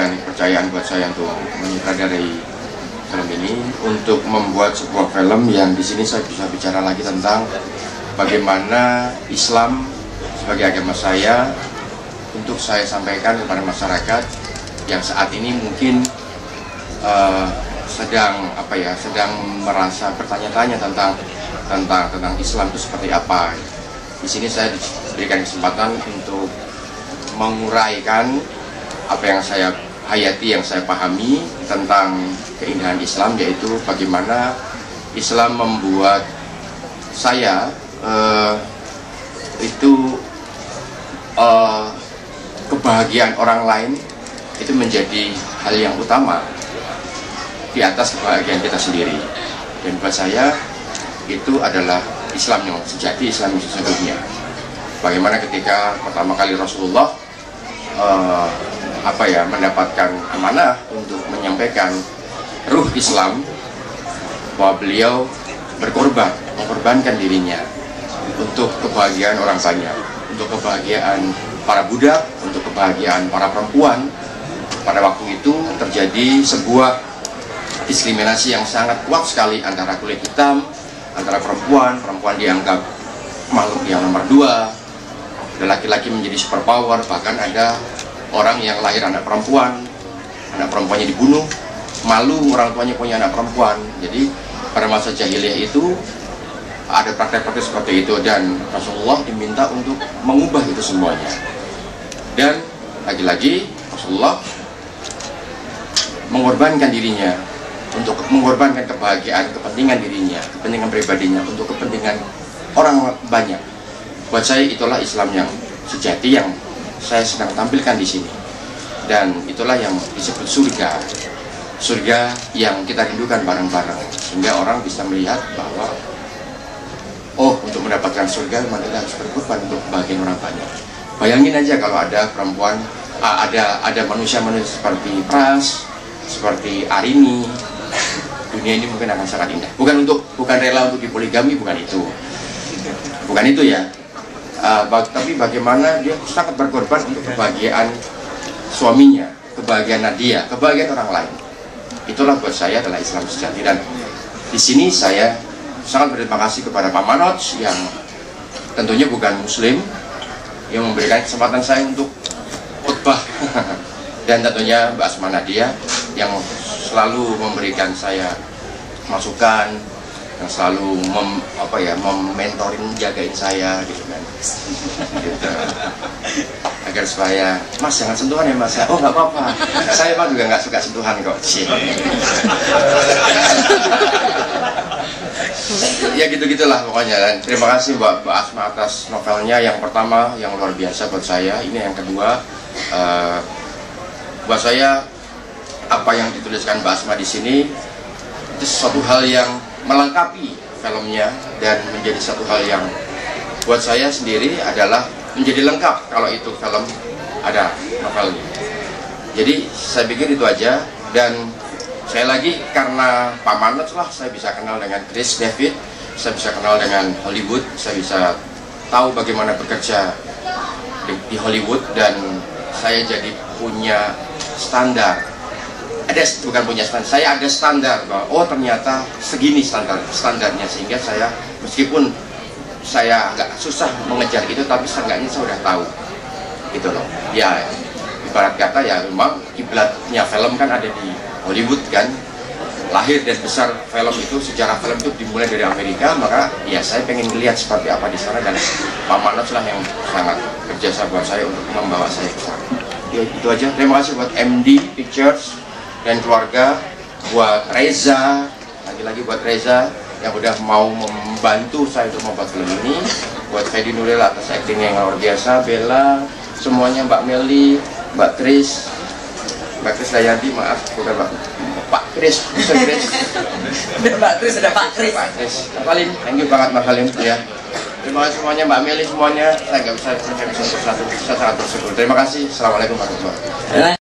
memberikan kepercayaan buat saya untuk menyutradarai film ini untuk membuat sebuah film yang di sini saya bisa bicara lagi tentang bagaimana Islam sebagai agama saya untuk saya sampaikan kepada masyarakat yang saat ini mungkin uh, sedang apa ya sedang merasa bertanya-tanya tentang tentang tentang Islam itu seperti apa. Di sini saya diberikan kesempatan untuk menguraikan apa yang saya hayati yang saya pahami tentang keindahan Islam yaitu bagaimana Islam membuat saya uh, itu uh, kebahagiaan orang lain itu menjadi hal yang utama di atas kebahagiaan kita sendiri. Dan buat saya itu adalah Islam yang sejati Islam yang sesungguhnya. Bagaimana ketika pertama kali Rasulullah uh, apa ya mendapatkan amanah untuk menyampaikan ruh Islam bahwa beliau berkorban mengorbankan dirinya untuk kebahagiaan orang banyak untuk kebahagiaan para budak untuk kebahagiaan para perempuan. Pada waktu itu terjadi sebuah diskriminasi yang sangat kuat sekali antara kulit hitam antara perempuan perempuan dianggap makhluk yang nomor dua laki-laki menjadi superpower bahkan ada orang yang lahir anak perempuan anak perempuannya dibunuh malu orang tuanya punya anak perempuan jadi pada masa jahiliyah itu ada praktek-praktek seperti itu dan Rasulullah diminta untuk mengubah itu semuanya dan lagi-lagi Rasulullah mengorbankan dirinya untuk mengorbankan kebahagiaan, kepentingan dirinya, kepentingan pribadinya, untuk kepentingan orang banyak. Buat saya itulah Islam yang sejati yang saya sedang tampilkan di sini. Dan itulah yang disebut surga. Surga yang kita rindukan bareng-bareng. Sehingga orang bisa melihat bahwa oh untuk mendapatkan surga memang kita harus berkorban untuk bagian orang banyak. Bayangin aja kalau ada perempuan, ada ada manusia-manusia seperti Pras, seperti Arini, dunia ini mungkin akan sangat indah. Bukan untuk bukan rela untuk dipoligami, bukan itu. Bukan itu ya uh, tapi bagaimana dia sangat berkorban untuk kebahagiaan suaminya, kebahagiaan Nadia, kebahagiaan orang lain. Itulah buat saya adalah Islam sejati dan di sini saya sangat berterima kasih kepada Pak Manoj yang tentunya bukan Muslim yang memberikan kesempatan saya untuk khutbah dan tentunya Mbak Asma Nadia yang selalu memberikan saya masukan yang selalu mem, apa ya mementorin jagain saya gitu kan. Gitu. agar supaya mas jangan sentuhan ya mas. Oh nggak apa-apa. Saya mah juga nggak suka sentuhan kok. Ya gitu gitulah pokoknya dan terima kasih buat Mbak Asma atas novelnya yang pertama yang luar biasa buat saya. Ini yang kedua uh, buat saya apa yang dituliskan Mbak Asma di sini itu sesuatu hal yang melengkapi filmnya dan menjadi satu hal yang buat saya sendiri adalah menjadi lengkap kalau itu film ada novelnya. Jadi saya pikir itu aja dan saya lagi karena Pak Manot lah saya bisa kenal dengan Chris David, saya bisa kenal dengan Hollywood, saya bisa tahu bagaimana bekerja di, di Hollywood dan saya jadi punya standar ada bukan punya standar, saya ada standar bahwa oh ternyata segini standar standarnya. Sehingga saya meskipun saya agak susah mengejar itu tapi seenggaknya saya sudah tahu. Itu loh. Ya ibarat kata ya memang kiblatnya film kan ada di Hollywood kan. Lahir dan besar film itu sejarah film itu dimulai dari Amerika maka ya saya pengen melihat seperti apa di sana. Dan Pak Manoj lah yang sangat kerja buat saya untuk membawa saya ke sana. Ya itu aja. Terima kasih buat MD Pictures dan keluarga buat Reza lagi-lagi buat Reza yang udah mau membantu saya untuk membuat film ini. Buat Fedi Nuril atas acting yang luar biasa Bella semuanya Mbak Meli Mbak Kris. Mbak Kris Dayanti maaf bukan Mbak Pak Kris Mr. Kris. Mbak Kris ada Pak Kris. Pak Kris. Halim thank you banget Mbak Halim ya. Terima kasih semuanya Mbak Meli semuanya. Saya nggak bisa saya bisa satu saya sangat bersyukur terima kasih. Assalamualaikum warahmatullahi wabarakatuh